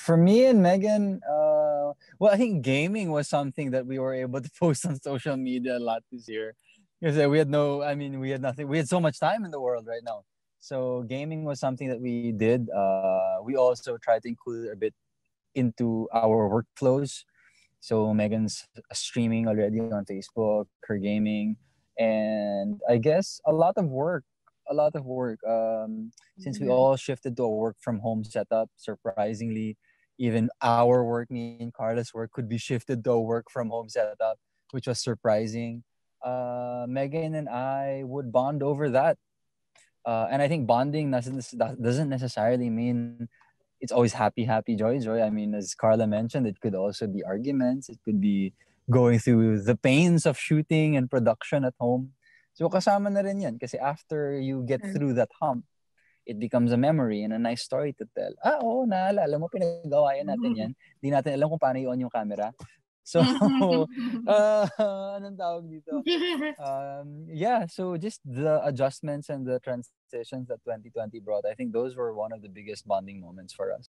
for me and Megan, uh, well, I think gaming was something that we were able to post on social media a lot this year because we had no, I mean, we had nothing. We had so much time in the world right now. So gaming was something that we did. Uh, we also tried to include a bit into our workflows. So Megan's streaming already on Facebook, her gaming, and I guess a lot of work, a lot of work. Um, since we Mhm. all shifted to a work from home setup, surprisingly, even our work, me and Carla's work, could be shifted to a work from home setup, which was surprising. Uh, Megan and I would bond over that uh, and I think bonding doesn't doesn't necessarily mean it's always happy, happy, joy, joy. I mean, as Carla mentioned, it could also be arguments. It could be going through the pains of shooting and production at home. So kasama na rin yan kasi after you get Mm. through that hump, it becomes a memory and a nice story to tell. Ah, oo, naalala mo, pinagawa yan natin yan. Di natin alam kung paano i-on yung camera. So, uh, anong tawag dito? um, yeah, so just the adjustments and the transitions that 2020 brought, I think those were one of the biggest bonding moments for us.